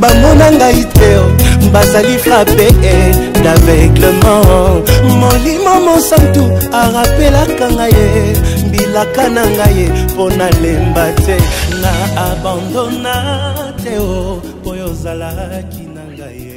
bamona ngai te bazali frape eh, d'aveuglement molimo mosantu arapelaka ngai ye bilaka na ngai ye mpo nalemba te na abandona te o oh, mpo yo ozalaki na ngai ye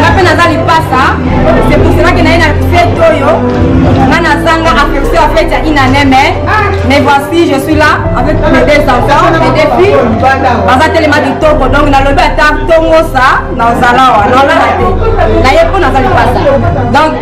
nga mpe naza lipasa c'est pour cela que naye na fete oyo nga nazanga affection ya fete ya inaneme mais voici je suis là avec mes deux enfants mes deux filles baza telema kitoko donc nalobi ata tongosa nazala wa naolala te naye mpo naza lipasa donc